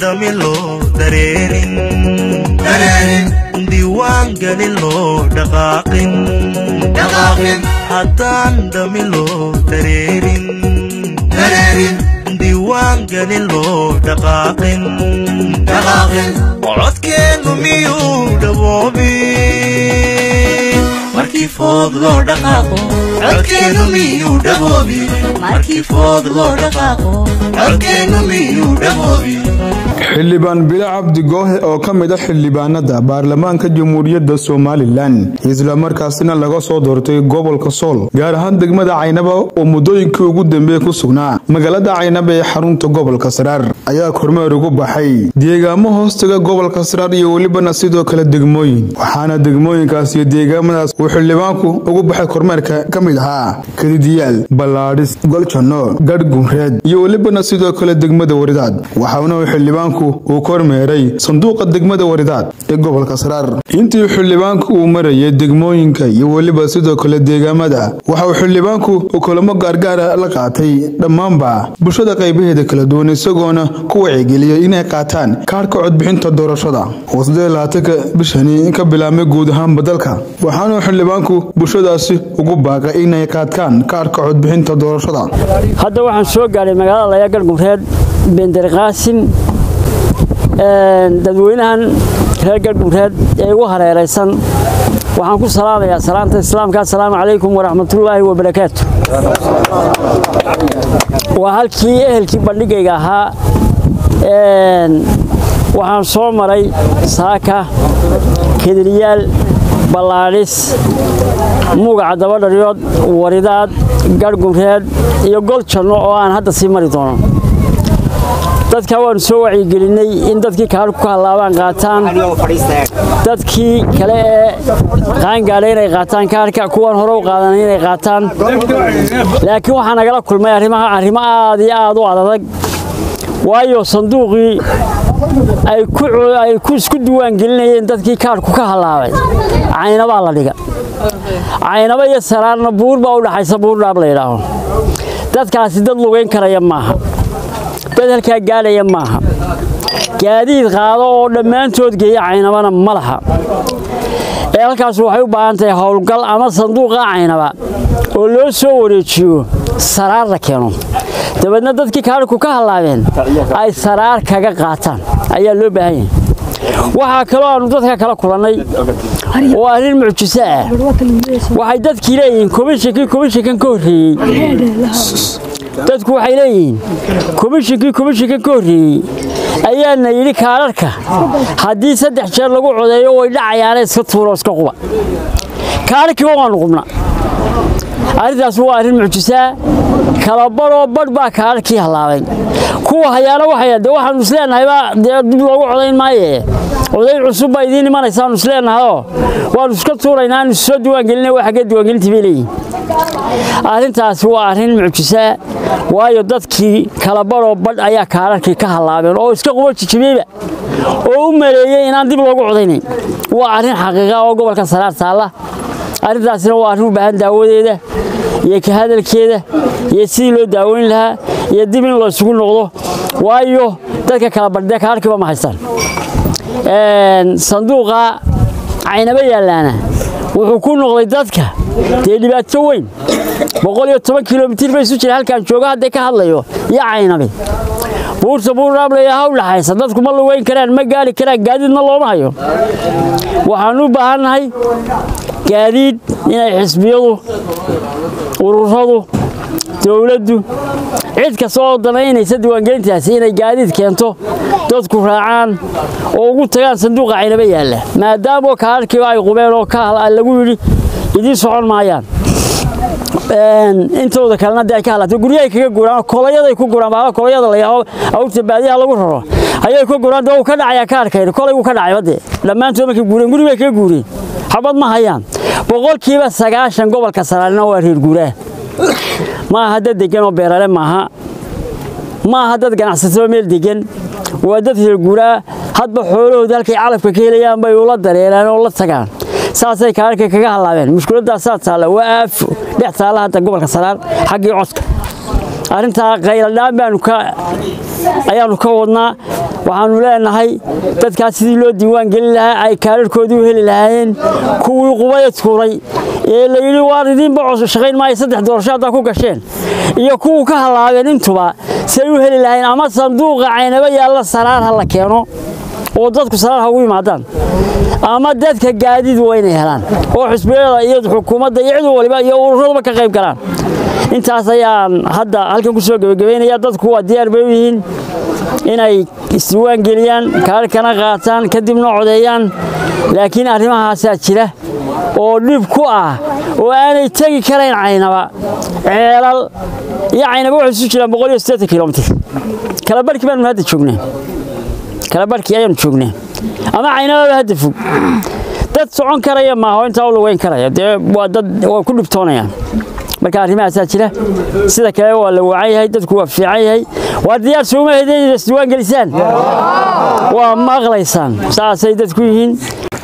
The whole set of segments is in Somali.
dami loo dareenin diiwaan gelin loo dhaqaaqin haddaan dami loo dareerin diiwaan gelin loo dhaqaaqin codkeenu miyuu dhaboobin markii food loo dhaqaaqo عركينو ميو دبوبي ماركي فوق لو دقاقو عركينو ميو دبوبي xildhibaan bilo cabdi goohe oo ka mid a xildhibaanada baarlamaanka jamhuuriyadda somalilan. Islamarkaasina laga soo doortay gobolka sool gaar ahaan degmada caynaba oo muddooyinkii ugu dambeeye ku sugnaa. Magaalada caynaba ee xarunta gobolka saraar ayaa kormeer ugu baxay. Deegaamo hoostaga gobolka saraar iyo welibana sidoo kale degmooyin waxaana degmooyinkaas iyo deegaamadaas uu xildhibaanku ugu baxay kormeerka ka mid ahaa. Kadidiyaal ballaadhis goljanno gadh gumreed iyo welibana sidoo kale degmada waridaad waxaana xildhibaanku uu kormeeray sanduuqa degmada waridaad ee gobolka saraar. Intii xildhibaanku uu marayay degmooyinka iyo weliba sidoo kale deegaamada waxa uu xildhibaanku kulamo gaargaara la qaatay. Dhammaanba bulshada qaybaheeda kala duwan isagoona ku wacigeliyay inay qaataan kaarhka codbixinta doorashada. Oo saddelaatanka bishani ka bilaabmay guud ahaanba dalka waxaanuu xildhibaanku bulshadaasi ugu baaqay inay qaataan kaarhka codbixinta doorashada. Hadda waxaan soo gaadhay magaalada laya galgureed bender qaasim dadweynahan reer galgureed ee igu hareeraysan waxaan ku salaamayaa salaanta islaamka. Assalaamu calaykum waraxmatullaahi wabarakaatu waa halkii ehelkii bandhigayga ahaa. Waxaan soo maray saaka kediriyaal ballaadhis mugaca dabadharyood waridaad garhgumreed iyo gol janno oo aan hadda sii mari doono dadka waanu soo wacyigelinay in dadkii kaarku ka qaataan. Dadkii kale ee qaangaadha inay qaataan kaarka kuwan hore u qaadanay inay qaataan. Laakiin waxaa nagala kulmay arrimaha arrimo aad iyo aad u adadag waayo sanduuqii ay ku isku diiwaangelinayeen dadkii kaarhku ka hallaabay caynabaa la dhiga. Caynaba iyo saraarna buur baa u dhaxaysa buurdhaab la yidhaaho. Dadkaasi dad lugayn karaya maaha dad halkaa gaadhaya maaha. Gaadiid qaado oo dhammaantood geeya caynabana ma laha. Ee halkaas waxay u baahan tahay howlgal ama sanduuqa caynaba oo loo soo wareejiyo saraar la keeno. Dabeedna dadkii kaarhku ka hallaabeen ay saraar kaga qaataan. Ayaa loo baahan yahay. Waxaa kaloo aannu dadka kala kulannay oo arrin mucjiso ah. Waxay dadkii leeyihiin komishinkii komishinkan ka horreeyey dadku waxay leeyihiin komishinkii komishinkan ka horreeyey ayaana yidhi kaararka haddii saddex jeer lagu codeeyo way dhacayaana iska tuuro iska quba. Kaararkiiba waanu qubna arrintaas waa arrin mucjisaa kalabadhoo badh baa kaararkii hallaabay kuwa hayaana waxay de waxaanu isleenahayba dee dib loogu codayn maaye codayn cusub baa idiin imanaysaanu isleenahayoo waanu iska tuuraynaa aanu soo diiwaangelina waa xaggee diiwaangelintii bay leeyihiin arrintaasi waa arrin mucjisaa waayo dadkii kalabadhoo badh ayaa kaararkii ka hallaabeen oo iska qubo jijibiyeyba oo u maleeyey inaan dib loogu codaynayn. Waa arrin xaqiiqa oo gobolka saraar taalla. Arrintaasina waa arrin u baahan daawadeeda iyo ka hadalkeeda iyo sidii loo daaweyn lahaa iyo dib in laysugu noqdo. Waayo dadka kala badhee kaarkiiba ma haystaan sanduuqa caynaba yaallaana. Wuxuu ku noqday dadka dee dhibaato weyn. Kilomitir bay isu jira halkaan joogo hadday ka hadlayo. Iyo caynabe buurta buurdhaableya ha u dhaxaysa dadku ma lugeyn karaan ma gaari karaan gaadiidna looma hayo. Waxaanu u baahannahay gaadiid inay xisbiyadu ururadu dowladdu cid kasta oo danaynaysa diiwaangelintaasi inay gaadiid keento dadku raacaan oo ugu tagaan sanduuqa caynaba yaalla. Maadaamoo kaararkiiba ay qubeen oo lagu yidhi idiin socon maayaan. Intooda kalena ay ka hadlaatay guryahay kaga guuraan kolayaday ku guraan baala kolayada la yaaho awrta baadiyaha lagu raro ayay ka guraan dee uu ka dhacayaa kaarkayna kolay uu ka dhacayba dee dhammaantood markay guureen guri bay kaga guureen xabad ma hayaan. Boqolkiiba sagaashan gobolka saraarina waa reer guuraa ma aha dad degan oo beerale maaha? Ma aha dad ganacsato meel degan waa dad reer guuraa hadba xoolahooda halkay calafka ka helayaan bay ula dareeraan oo la tagaan. Saasay kaararka kaga hallaabeen. Mushkiladaasaa taalla waa aafo dhex taalla hadda gobolka saraar xaggii codka. Arrintaa qayladhaan ayaannu ka wadnaa. Waxaannu leenahay dadkaas sidii loo diiwaan gelin lahaa ay kaararhkoodii u heli lahaayeen. Kuwii qubaya tuuray ee la yidhi waar idiinba shaqayn maayo saddex doorasho haddaa ku gasheen. Iyo kuwu ka hallaabeen intuba si ay u heli lahayn ama sanduuqa caynaba yaalla saraar ha la keeno oo dadku saraar ha ugu yimaadaan. Ama dadka gaadiid waa inay helaan oo xusbiyada iyo xukuumadda iyo cid waliba iyo ururadaba ka qayb galaan. Intaas ayaan hadda halkan ku soo gebagabaynaya dadku waa diyaar bay u yihiin inay isdiiwaan geliyaan kaarkana qaataan kadibna codeeyaan. Laakiin arrimahaasaa jira oo dhib ku ah oo aanay tegi karayn caynaba. Ceelal iyo caynaba waxay isu jiraan boqol iyo siddeetan kilomitir kala barhkii baanu hadda joognaa kala barhkii ayaanu joognaa ama caynababa hadda fog. Dad socon karaya maaho intaa u lugeyn karaya. Dee waa dad waa ku dhibtoonayaan marka arrimahaasaa jira. Sida kale waa la wacan yahay dadku waa fiican yahay. Waa diyaar sooma haydeen inaad isdiiwaan gelisaan waa maqlaysaan saasay dadku yihiin.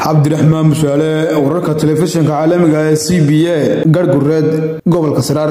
Cabdiraxmaan mushaale wararka telefishinka caalamiga ee c b a garhgureed gobolka saraar